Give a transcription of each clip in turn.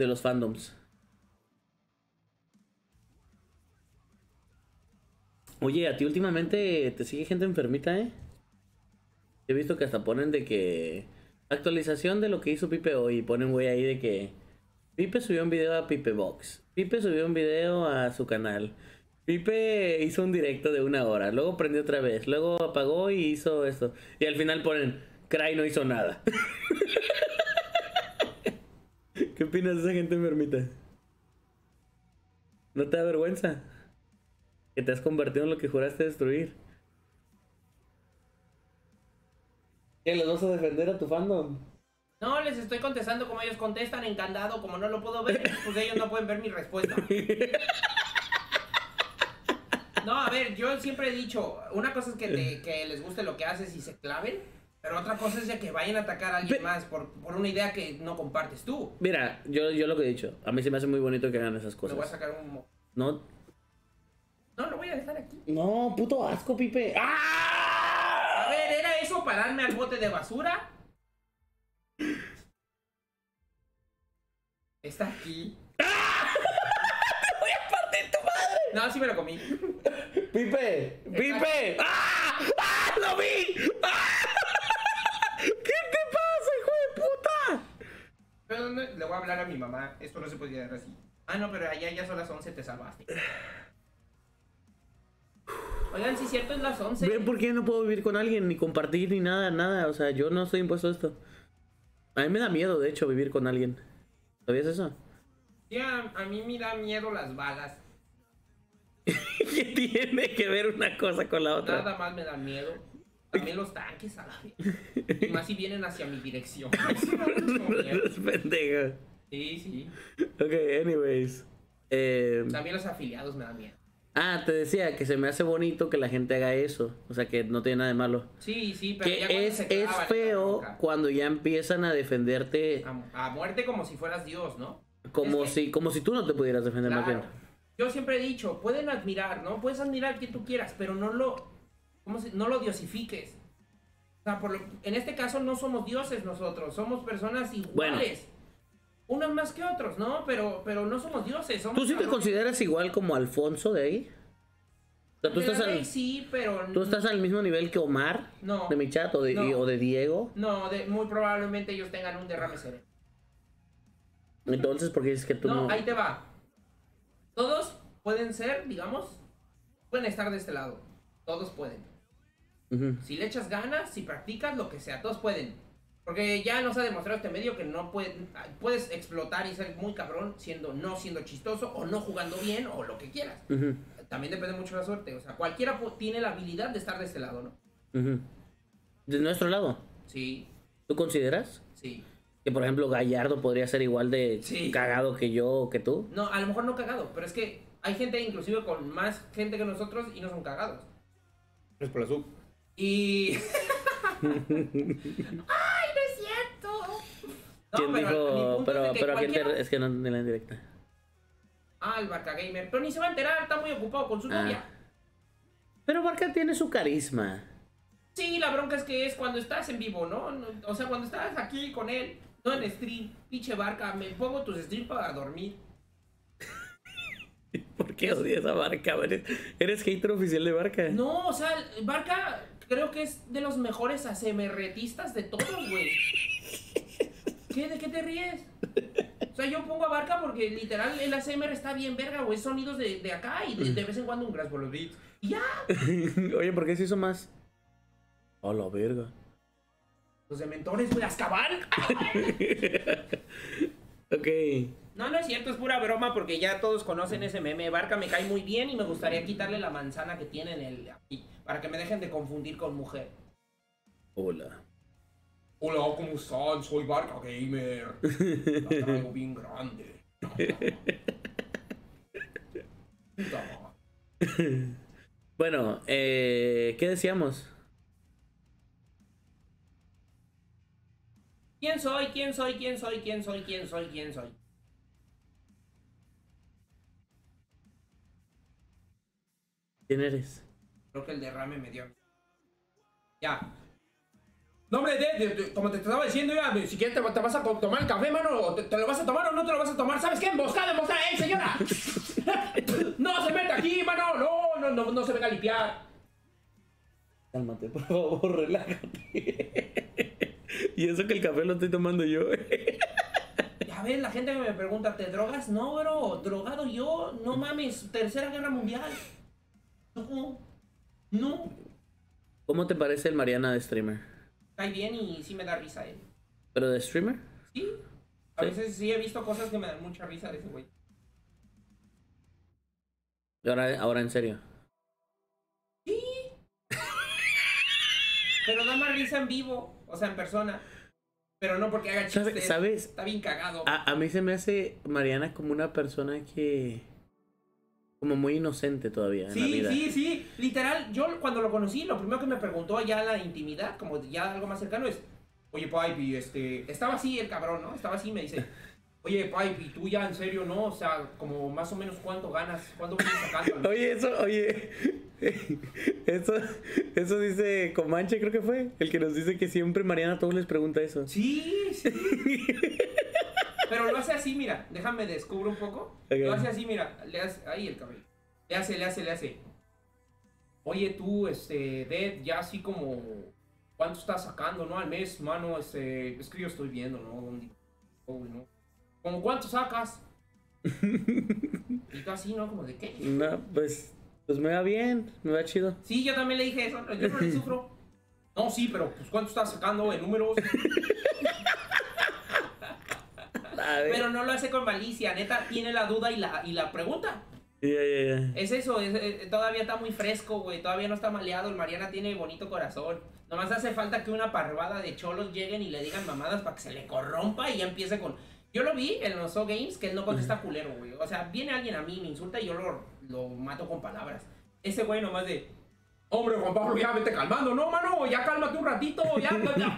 de los fandoms. Oye, a ti últimamente te sigue gente enfermita, ¿eh? He visto que hasta ponen de que... Actualización de lo que hizo Pipe hoy. Ponen güey ahí de que... Pipe subió un video a Pipe Box. Pipe subió un video a su canal. Pipe hizo un directo de una hora. Luego prendió otra vez. Luego apagó y hizo esto. Y al final ponen... Cry no hizo nada. ¿Qué opinas de esa gente enfermita? ¿No te da vergüenza? Que te has convertido en lo que juraste destruir. ¿Qué les vas a defender a tu fandom? No, les estoy contestando como ellos contestan en candado, como no lo puedo ver, pues ellos no pueden ver mi respuesta. No, a ver, yo siempre he dicho, una cosa es que, te- que les guste lo que haces y se claven, pero otra cosa es ya que vayan a atacar a alguien Pe- más por, por una idea que no compartes tú. Mira, yo, yo lo que he dicho, a mí se me hace muy bonito que hagan esas Me voy a cosas. sacar un... No, No, lo voy a dejar aquí. no, puto asco, Pipe. ¡Ah! A ver, ¿era eso pararme al bote de basura? Está aquí. ¡Voy a partir tu madre! No, sí me lo comí. ¡Pipe! ¡Pipe! ¡Ah! ¡Ah! ¡Lo vi! ¡Ah! ¿Qué te pasa, hijo de puta? Pero no- le voy a hablar a mi mamá. Esto no se podía dar así. Ah, no, pero allá ya son las 11, te salvaste. Oigan, si es cierto, es las 11. ¿Ven por qué no puedo vivir con alguien, ni compartir, ni nada, nada? O sea, yo no estoy impuesto a esto. A mí me da miedo, de hecho, vivir con alguien. ¿Sabías eso? Sí, a, a mí me da miedo las balas. ¿Qué tiene que ver una cosa con la otra? Nada más me dan miedo. También los tanques a la vez. Y más si vienen hacia mi dirección. Pendejo. Sí, sí. Ok, anyways. Eh, También los afiliados me dan miedo. ah, te decía que se me hace bonito que la gente haga eso. O sea, que no tiene nada de malo. Sí, sí, pero ya Que cuando es, es feo cuando ya empiezan a defenderte A, a muerte como si fueras Dios, ¿no? como, Es que- si, como si tú no te pudieras defender más Claro. bien. Yo siempre he dicho, pueden admirar, ¿no? Puedes admirar quien tú quieras, pero no lo, ¿cómo se- no lo diosifiques. O sea, por lo- en este caso no somos dioses nosotros, somos personas iguales. Unos más que otros, ¿no? Pero, pero no somos dioses. Somos ¿Tú sí te consideras igual como Alfonso de ahí? O sea, ¿tú estás, al, Sí, pero... ¿tú estás al mismo nivel que Omar No. de mi chat o de, No. o de Diego? No, de- muy probablemente ellos tengan un derrame cerebral. Entonces, ¿por qué dices que tú No, no? ahí te va. Todos pueden ser, digamos, pueden estar de este lado. Todos pueden. Si le echas ganas, si practicas, lo que sea, todos pueden. Porque ya nos ha demostrado este medio que no puedes explotar y ser muy cabrón siendo no siendo chistoso o no jugando bien o lo que quieras. También depende mucho de la suerte. O sea, cualquiera tiene la habilidad de estar de este lado, ¿no? De nuestro lado, Sí, ¿tú consideras sí. que, por ejemplo, Gallardo podría ser igual de Sí. cagado que yo o que tú? No, a lo mejor no cagado, pero es que hay gente inclusive con más gente que nosotros y no son cagados. Es por la sub. Y... ¡Ay, no es cierto! No, ¿Quién pero dijo? Pero, es que pero ¿a quién te- cualquiera- Es que no en la indirecta. Ah, el Barca Gamer. Pero ni se va a enterar, está muy ocupado con su Ah. novia. Pero Barca tiene su carisma. Sí, la bronca es que es cuando estás en vivo, ¿no? No, O sea, cuando estás aquí con él, no en stream. Pinche Barca, me pongo tus streams para dormir. ¿Por qué odias a Barca? Eres, eres hater oficial de Barca. No, o sea, Barca creo que es de los mejores ACMRtistas de todos, güey. ¿Qué? ¿De qué te ríes? O sea, yo pongo a Barca porque literal el ACMR está bien verga, güey. Sonidos de, de acá y de, de vez en cuando un grass por los beats. Y ya. Oye, ¿por qué se hizo más? A la verga. Los dementores, güey, Azkaban. Ok. No, no es cierto, es pura broma porque ya todos conocen ese meme. Barca me cae muy bien y me gustaría quitarle la manzana que tiene en el aquí para que me dejen de confundir con mujer. Hola. Hola, ¿cómo están? Soy Barca Gamer. La traigo bien grande. Bueno, eh, ¿qué decíamos? ¿Quién soy? ¿Quién soy? ¿Quién soy? ¿Quién soy? ¿Quién soy? ¿Quién soy? ¿Quién eres? Creo que el derrame me dio. Ya. No, hombre, de- de- de- como te estaba diciendo, ya, si quieres te, te vas a tomar el café, mano, te, te lo vas a tomar o no te lo vas a tomar. ¿Sabes qué? Emboscada, emboscada, ¡ey, señora! no se meta aquí, mano, no, no, no, no se venga a limpiar. Cálmate, por favor, relájate. y eso que el café lo estoy tomando yo. Ya ves, la gente que me pregunta, ¿te drogas? No, bro, drogado yo, no mames, tercera guerra mundial. No, no. ¿Cómo te parece el Mariana de streamer? Cae bien y sí me da risa él. ¿Pero de streamer? Sí. A Sí. veces sí he visto cosas que me dan mucha risa de ese güey. Y Ahora, ahora en serio. Pero da más risa en vivo, o sea, en persona. Pero no porque haga ¿Sabe- chistes. sabes? Está bien cagado. A, a mí se me hace Mariana como una persona que... Como muy inocente todavía en la Sí, vida. sí, sí. Literal, yo cuando lo conocí, lo primero que me preguntó ya la intimidad, como ya algo más cercano, es: Oye, Pipe, este. Estaba así el cabrón, ¿no? Estaba así me dice: Oye, Pipe, y tú ya en serio, ¿no? O sea, como más o menos cuánto ganas, cuánto vienes sacando. Oye, eso, oye, eso, eso dice Comanche, creo que fue, el que nos dice que siempre Mariana todos les pregunta eso. Sí, sí. Pero lo hace así, mira. Déjame descubro un poco. Lo hace así, mira. Le hace, ahí el cabello. Le hace, le hace, le hace. Oye, tú, este, Dead, ya así como. ¿Cuánto estás sacando, no? Al mes, mano, este. Es que yo estoy viendo, ¿no? Oh, ¿no? ¿Como cuánto sacas? y tú así, ¿no? Como de qué. No, pues, pues me va bien, me va chido. Sí, yo también le dije eso. Yo no le sufro. No, sí, pero pues ¿cuánto estás sacando en números? Ver. Pero no lo hace con malicia, neta, tiene la duda y la, y la pregunta. Es eso, es- eh, todavía está muy fresco, güey, todavía no está maleado, el Mariana tiene bonito corazón. Nomás hace falta que una parvada de cholos lleguen y le digan mamadas para que se le corrompa y ya empiece con... Yo lo vi en los O Games que él no contesta culero, güey. O sea, viene alguien a mí, me insulta y yo lo, lo mato con palabras. Ese güey nomás de... Hombre, Juan Pablo, ya vete calmando, no, mano, ya cálmate un ratito, ya, ya, ya".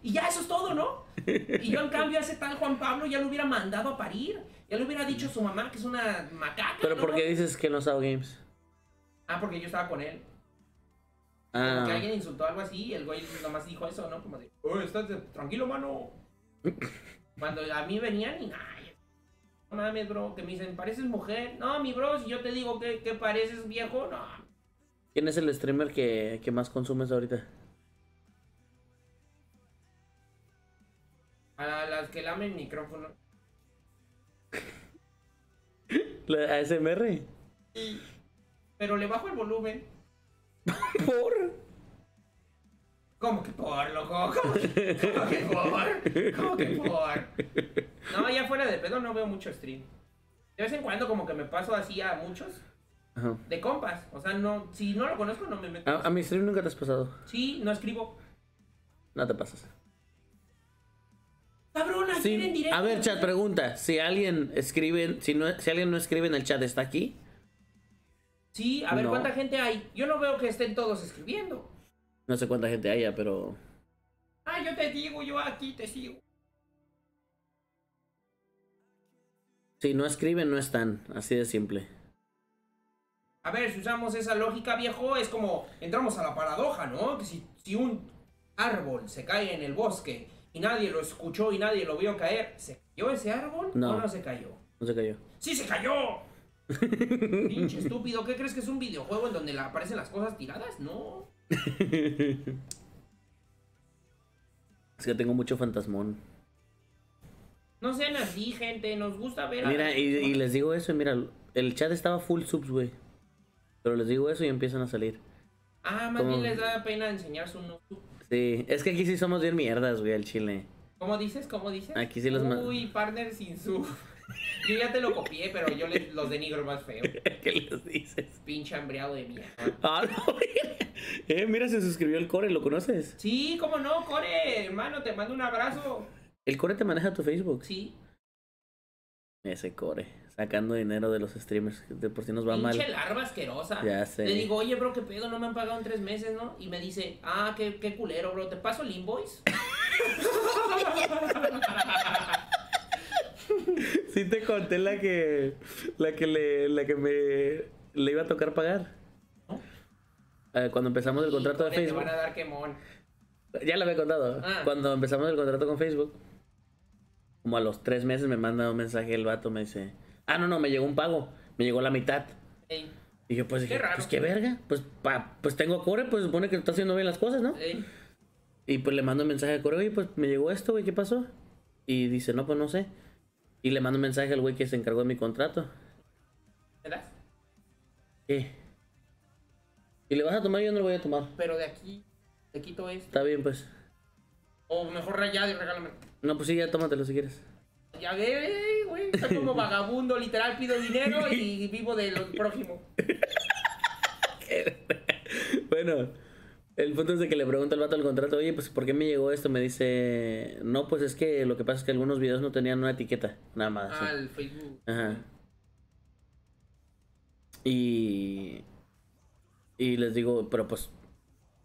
Y ya eso es todo, ¿no? Y yo en cambio a ese tal Juan Pablo ya lo hubiera mandado a parir. Ya le hubiera dicho a su mamá que es una macaca. Pero ¿no? ¿por qué dices que no Sao Games? Ah, porque yo estaba con él. Ah, que alguien insultó algo así y el güey nomás dijo eso, ¿no? Como de, oye, estás de- tranquilo, mano. Cuando a mí venían y, ay, no mames, bro, que me dicen, pareces mujer. No, mi bro, si yo te digo que, que pareces viejo, no. ¿Quién es el streamer que, que más consumes ahorita? A las que lamen micrófono. ¿La ASMR? Pero le bajo el volumen. ¿Por? ¿Cómo que por, loco? ¿Cómo que, cómo que por? ¿Cómo que por? No, ya fuera de pedo no veo mucho stream. De vez en cuando como que me paso así a muchos. Ajá. De compas. O sea, no, si no lo conozco no me meto. A, a mi stream nunca te has pasado. Sí, no escribo. No te pasas. Cabrón, ayer en Sí. directo. A ver, chat, pregunta. Si alguien escribe, si, no, si alguien no escribe en el chat, ¿está aquí? Sí, a ver No. cuánta gente hay. Yo no veo que estén todos escribiendo. No sé cuánta gente haya, pero... Ah, yo te digo, yo aquí te sigo. Si no escriben, no están. Así de simple. A ver, si usamos esa lógica, viejo, es como entramos a la paradoja, ¿no? Que si, si un árbol se cae en el bosque y nadie lo escuchó y nadie lo vio caer, ¿se cayó ese árbol No. o no se cayó? No se cayó. ¡Sí se cayó! Pinche estúpido, ¿qué crees que es un videojuego en donde aparecen las cosas tiradas? No. Es que tengo mucho fantasmón. No sean así, gente, nos gusta ver a- Mira, y, y les digo eso, y mira, el chat estaba full subs, güey. Pero les digo eso y empiezan a salir. Ah, más bien les da pena enseñar su no. Sí, es que aquí sí somos bien mierdas, güey, al chile. ¿Cómo dices? ¿Cómo dices? Aquí sí los ma- Uy, partner sin su. Yo ya te lo copié, pero yo les, los denigro más feo. ¿Qué les dices? Pinche hambreado de mierda. Ah, no, eh, mira, se suscribió el Core, ¿lo conoces? Sí, cómo no, Core, hermano, te mando un abrazo. El Core te maneja tu Facebook. Sí, Ese Core, sacando dinero de los streamers, de por si nos va mal. pinche larva asquerosa. Ya sé. Le digo, oye, bro, qué pedo, no me han pagado en tres meses, ¿no? Y me dice, ah, qué, qué culero, bro, ¿te paso el invoice? Sí te conté la que la que le la que me le iba a tocar pagar. ¿No? Eh, cuando empezamos el Y, contrato de Core, Te Facebook. van a dar quemón. Ya lo había contado. Ah. Cuando empezamos el contrato con Facebook, como a los tres meses me manda un mensaje el vato, me dice, ah, no, no, me llegó un pago, me llegó la mitad. Ey, Y yo pues dije, Qué raro. pues qué verga, pues, pa, pues tengo core, pues supone que está haciendo bien las cosas, ¿no? ey. Y pues le mando un mensaje a Core, oye, pues me llegó esto, güey, ¿qué pasó? Y dice, no, pues no sé. Y le mando un mensaje al güey que se encargó de mi contrato. ¿Me das? ¿Qué? ¿Y le vas a tomar? Yo no lo voy a tomar. Pero de aquí, te quito esto. Está bien, pues. O mejor rayado y regálame. No, pues sí, ya tómatelo si quieres. Ya ve, güey. Soy como vagabundo, literal, pido dinero y vivo de lo prójimo. Bueno, el punto es de que le pregunto al vato del contrato, oye, pues ¿por qué me llegó esto? Me dice, no, pues es que lo que pasa es que algunos videos no tenían una etiqueta, nada más. así". Al Facebook. Ajá. Y. Y les digo, pero pues.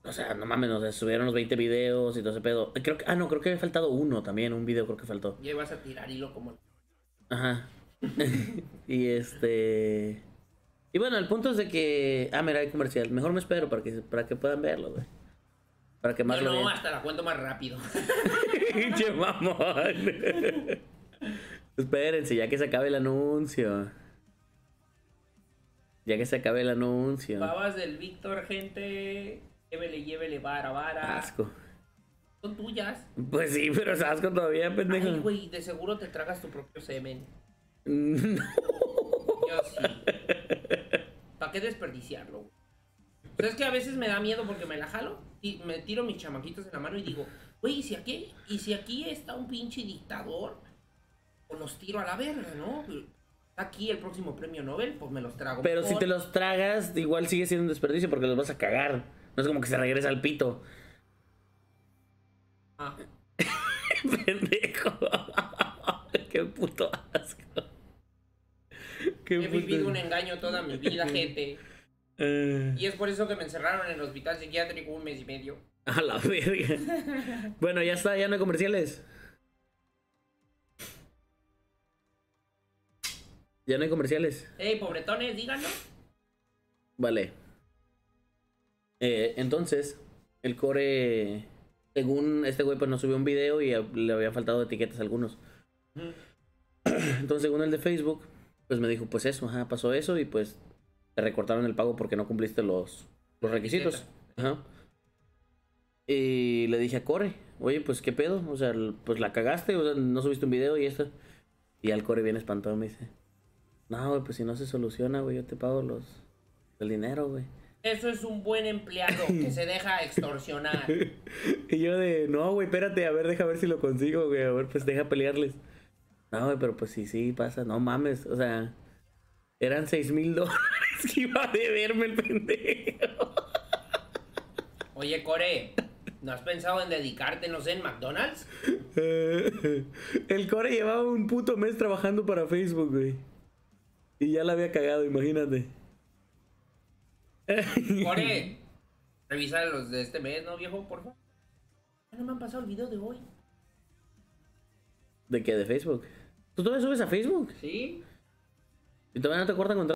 O sea, no mames, sea, subieron los 20 videos y todo ese pedo. Creo que, ah, no, creo que había faltado uno también, un video creo que faltó. Ya ibas a tirar hilo como. Ajá. y este. Y bueno, el punto es de que. Ah, mira, hay comercial. Mejor me espero para que, para que puedan verlo, güey. Para que más no, vean. hasta la cuento más rápido. Pinche mamón. Espérense, ya que se acabe el anuncio. Ya que se acabe el anuncio. Babas del Víctor, gente. Llévele, llévele, vara, vara. Asco. Son tuyas. Pues sí, pero es asco todavía, pendejo. Ay, güey, de seguro te tragas tu propio semen. No. Yo sí. ¿Para qué desperdiciarlo? güey? O sea, es que a veces me da miedo porque me la jalo y me tiro mis chamaquitos en la mano y digo, güey, ¿y si aquí, y si aquí está un pinche dictador? Pues los tiro a la verga, ¿no? Aquí el próximo premio Nobel, pues me los trago. Pero si te los tragas, igual sigue siendo un desperdicio porque los vas a cagar. No es como que se regresa al pito. Ah, Pendejo. Qué puto asco. Qué he vivido un engaño toda mi vida, gente. Eh, Y es por eso que me encerraron en el hospital psiquiátrico un mes y medio. a la verga. Bueno, ya está, ya no hay comerciales. Ya no hay comerciales. Ey, pobretones, díganlo. Vale. Eh, entonces, el core, según este güey, pues no subió un video y le había faltado etiquetas a algunos. Entonces, según el de Facebook, pues me dijo, pues eso, ajá, pasó eso y pues te recortaron el pago porque no cumpliste los, los requisitos. Ajá. Y le dije a Core, oye, pues qué pedo, o sea, pues la cagaste, o sea, no subiste un video y esto. Y al Core bien espantado me dice, no, güey, pues si no se soluciona, güey, yo te pago los, el dinero, güey. Eso es un buen empleado que se deja extorsionar. Y yo de, no, güey, espérate, a ver, deja ver si lo consigo, güey, a ver, pues deja pelearles. No, güey, pero pues sí, sí, pasa, no mames, o sea, eran seis mil dólares que iba a deberme el pendejo. Oye, Core, ¿no has pensado en dedicarte, no sé, en McDonald's? El core llevaba un puto mes trabajando para Facebook, güey. Y ya la había cagado, imagínate. Revisa los de este mes, ¿no, viejo? Por favor. Ya no me han pasado el video de hoy. ¿De qué? ¿De Facebook? ¿Tú todavía subes a Facebook? ¿Sí? ¿Y todavía no te cortan contra